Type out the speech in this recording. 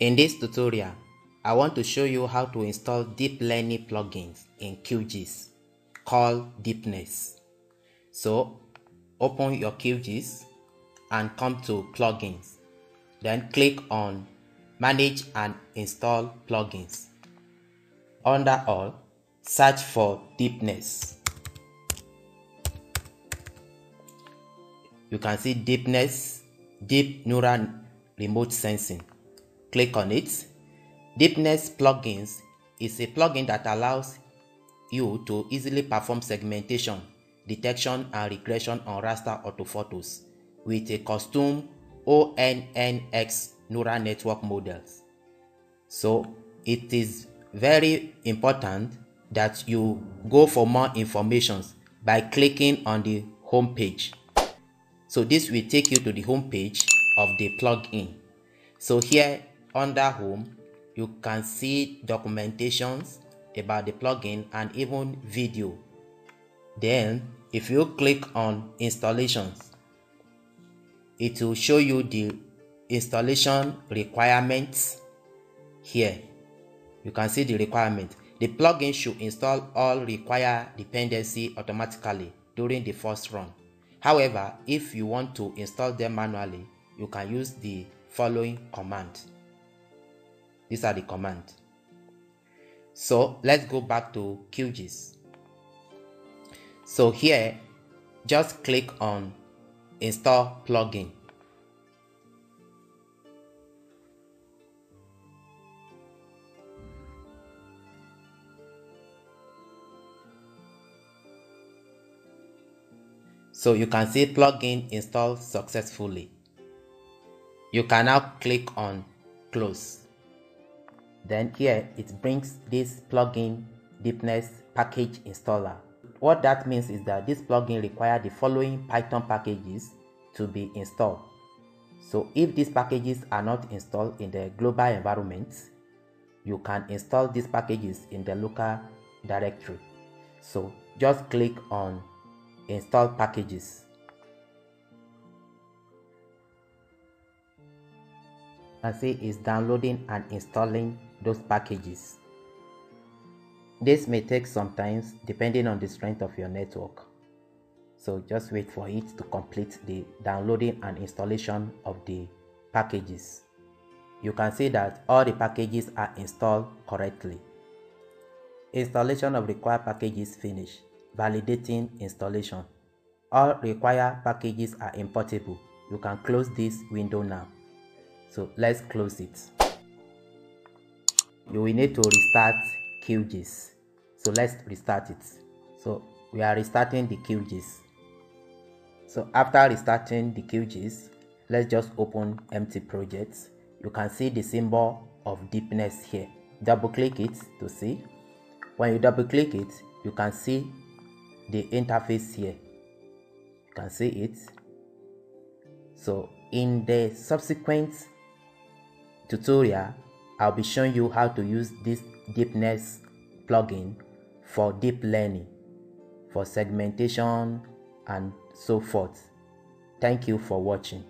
In this tutorial, I want to show you how to install deep learning plugins in QGIS called Deepness. So open your QGIS and come to plugins. Then click on manage and install plugins. Under all, search for Deepness. You can see Deepness, Deep Neural Remote Sensing. Click on it. Deepness Plugins is a plugin that allows you to easily perform segmentation, detection, and regression on raster orthophotos with a custom ONNX neural network models. So it is very important that you go for more information by clicking on the home page. So this will take you to the home page of the plugin. So here under home, you can see documentations about the plugin and even video. Then if you click on installations, it will show you the installation requirements here. You can see the requirement. The plugin should install all required dependency automatically during the first run. However, if you want to install them manually, you can use the following command. These are the commands. So let's go back to QGIS. So here, just click on install plugin. So you can see plugin installed successfully. You can now click on close. Then here it brings this plugin deepness package installer. What that means is that this plugin requires the following Python packages to be installed. So if these packages are not installed in the global environment, you can install these packages in the local directory. So just click on install packages and see it's downloading and installing those packages this may take some time depending on the strength of your network so just wait for it to complete the downloading and installation of the packages you can see that all the packages are installed correctly installation of required packages finished validating installation. All required packages are importable. You can close this window now. So let's close it. You will need to restart QGIS. So let's restart it. So we are restarting the QGIS. So after restarting the QGIS, let's just open empty projects. You can see the symbol of deepness here. Double click it to see. When you double click it, you can see the interface here you can see it so in the subsequent tutorial I'll be showing you how to use this deepness plugin for deep learning for segmentation and so forth. Thank you for watching